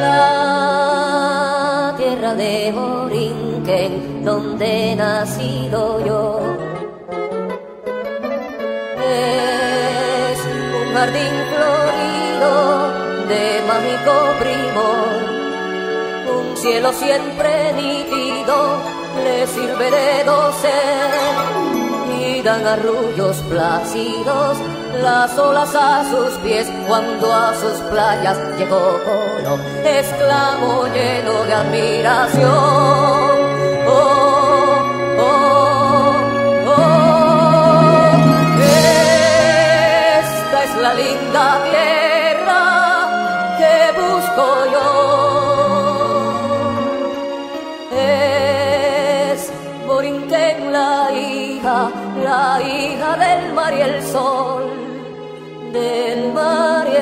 La tierra de Morinque, donde he nacido yo. Jardín florido de mágico primor, un cielo siempre nítido le sirve de dosel y dan arrullos plácidos las olas a sus pies cuando a sus playas llegó Polo, exclamó lleno de admiración. la linda tierra que busco yo. Es Borinquen la hija, la hija del mar y el sol, del mar y el